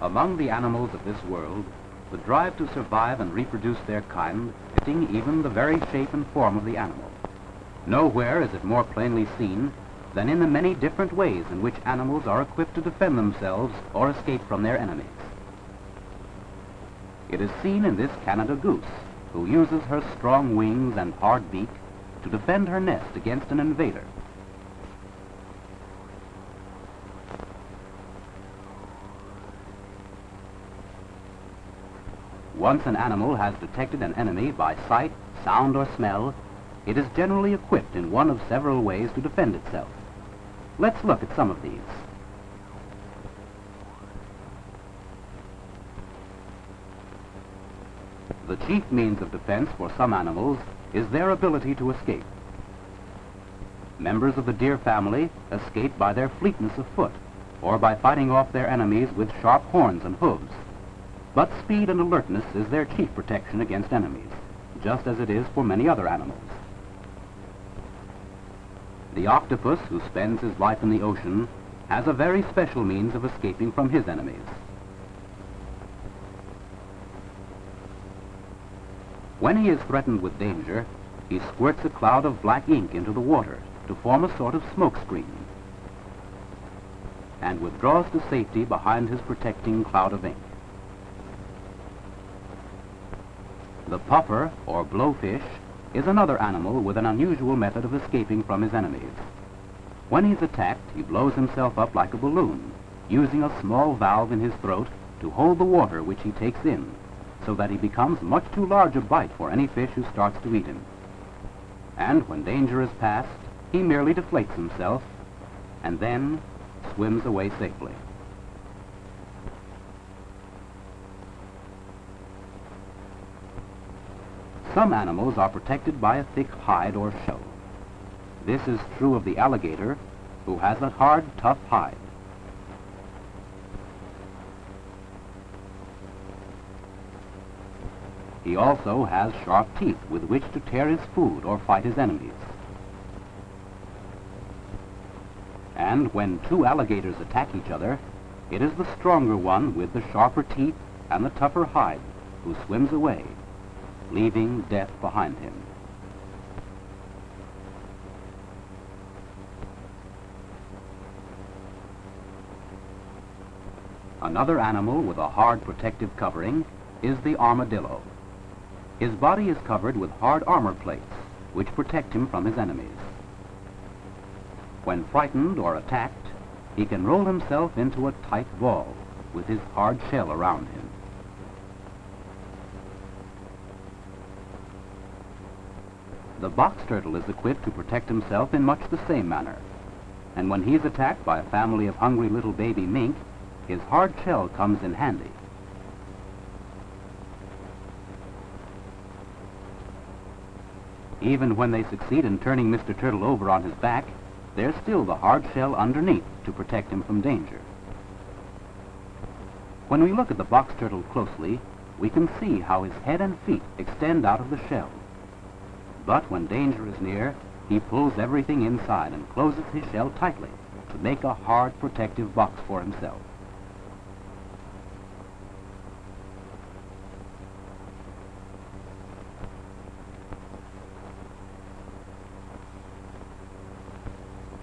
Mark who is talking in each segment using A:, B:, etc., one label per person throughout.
A: Among the animals of this world, the drive to survive and reproduce their kind, fitting even the very shape and form of the animal. Nowhere is it more plainly seen than in the many different ways in which animals are equipped to defend themselves or escape from their enemies. It is seen in this Canada goose, who uses her strong wings and hard beak to defend her nest against an invader. Once an animal has detected an enemy by sight, sound, or smell, it is generally equipped in one of several ways to defend itself. Let's look at some of these. The chief means of defense for some animals is their ability to escape. Members of the deer family escape by their fleetness of foot or by fighting off their enemies with sharp horns and hooves. But speed and alertness is their chief protection against enemies, just as it is for many other animals. The octopus, who spends his life in the ocean, has a very special means of escaping from his enemies. When he is threatened with danger, he squirts a cloud of black ink into the water to form a sort of smoke screen and withdraws to safety behind his protecting cloud of ink. The puffer, or blowfish, is another animal with an unusual method of escaping from his enemies. When he's attacked, he blows himself up like a balloon, using a small valve in his throat to hold the water which he takes in, so that he becomes much too large a bite for any fish who starts to eat him. And when danger is past, he merely deflates himself and then swims away safely. Some animals are protected by a thick hide or shell. This is true of the alligator, who has a hard, tough hide. He also has sharp teeth with which to tear his food or fight his enemies. And when two alligators attack each other, it is the stronger one with the sharper teeth and the tougher hide who swims away leaving death behind him. Another animal with a hard protective covering is the armadillo. His body is covered with hard armor plates, which protect him from his enemies. When frightened or attacked, he can roll himself into a tight ball with his hard shell around him. The box turtle is equipped to protect himself in much the same manner. And when he is attacked by a family of hungry little baby mink, his hard shell comes in handy. Even when they succeed in turning Mr. Turtle over on his back, there's still the hard shell underneath to protect him from danger. When we look at the box turtle closely, we can see how his head and feet extend out of the shell. But when danger is near, he pulls everything inside and closes his shell tightly to make a hard protective box for himself.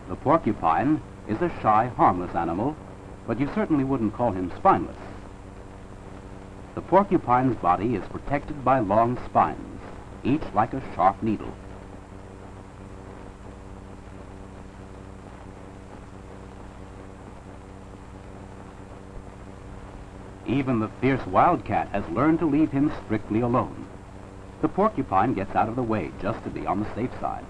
A: The porcupine is a shy, harmless animal, but you certainly wouldn't call him spineless. The porcupine's body is protected by long spines each like a sharp needle. Even the fierce wildcat has learned to leave him strictly alone. The porcupine gets out of the way just to be on the safe side.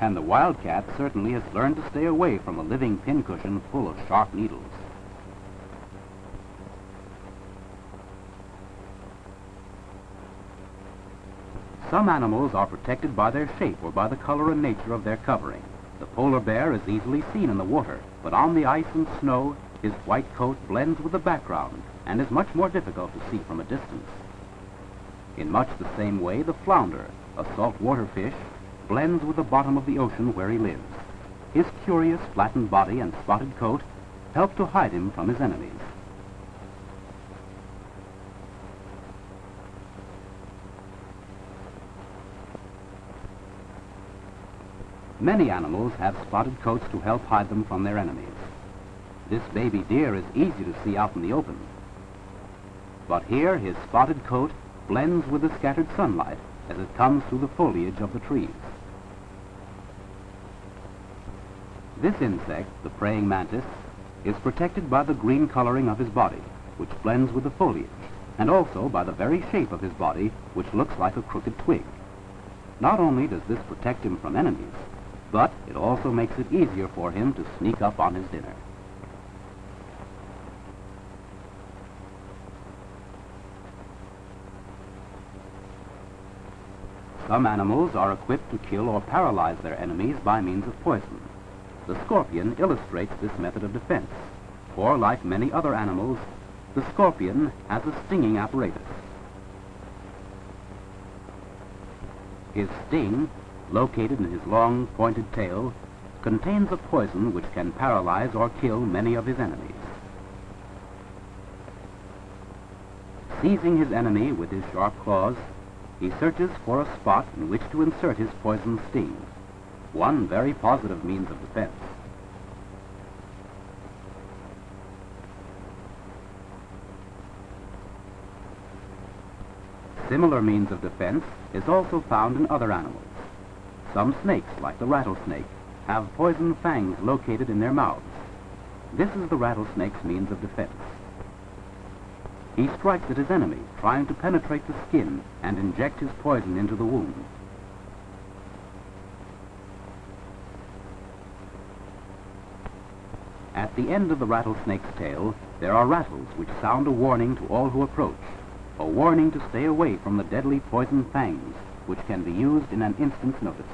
A: And the wildcat certainly has learned to stay away from a living pincushion full of sharp needles. Some animals are protected by their shape or by the color and nature of their covering. The polar bear is easily seen in the water, but on the ice and snow, his white coat blends with the background and is much more difficult to see from a distance. In much the same way, the flounder, a saltwater fish, blends with the bottom of the ocean where he lives. His curious flattened body and spotted coat help to hide him from his enemies. Many animals have spotted coats to help hide them from their enemies. This baby deer is easy to see out in the open. But here his spotted coat blends with the scattered sunlight as it comes through the foliage of the trees. This insect, the praying mantis, is protected by the green coloring of his body, which blends with the foliage, and also by the very shape of his body, which looks like a crooked twig. Not only does this protect him from enemies, but it also makes it easier for him to sneak up on his dinner. Some animals are equipped to kill or paralyze their enemies by means of poison. The scorpion illustrates this method of defense, for like many other animals, the scorpion has a stinging apparatus. His sting, located in his long pointed tail, contains a poison which can paralyze or kill many of his enemies. Seizing his enemy with his sharp claws, he searches for a spot in which to insert his poison sting one very positive means of defense. Similar means of defense is also found in other animals. Some snakes, like the rattlesnake, have poison fangs located in their mouths. This is the rattlesnake's means of defense. He strikes at his enemy, trying to penetrate the skin and inject his poison into the wound. At the end of the rattlesnake's tail, there are rattles which sound a warning to all who approach, a warning to stay away from the deadly poison fangs, which can be used in an instant's notice.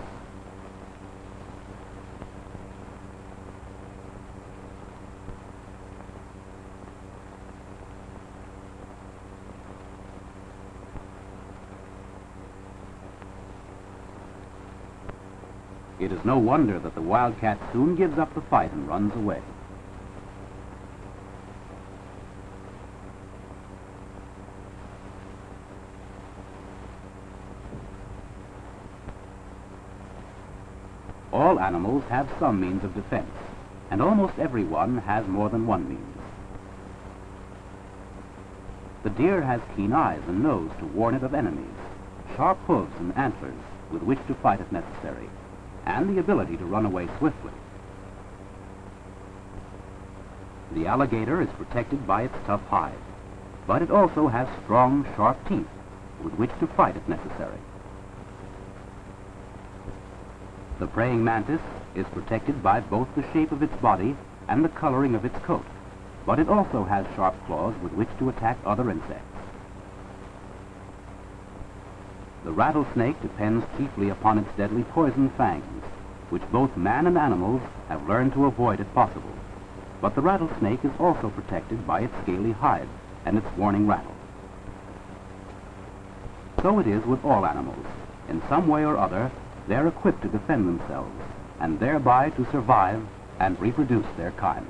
A: It is no wonder that the wildcat soon gives up the fight and runs away. All animals have some means of defense, and almost everyone has more than one means. The deer has keen eyes and nose to warn it of enemies, sharp hooves and antlers with which to fight if necessary, and the ability to run away swiftly. The alligator is protected by its tough hide, but it also has strong, sharp teeth with which to fight if necessary. The praying mantis is protected by both the shape of its body and the coloring of its coat, but it also has sharp claws with which to attack other insects. The rattlesnake depends chiefly upon its deadly poison fangs, which both man and animals have learned to avoid if possible. But the rattlesnake is also protected by its scaly hide and its warning rattle. So it is with all animals. In some way or other, they're equipped to defend themselves and thereby to survive and reproduce their kind.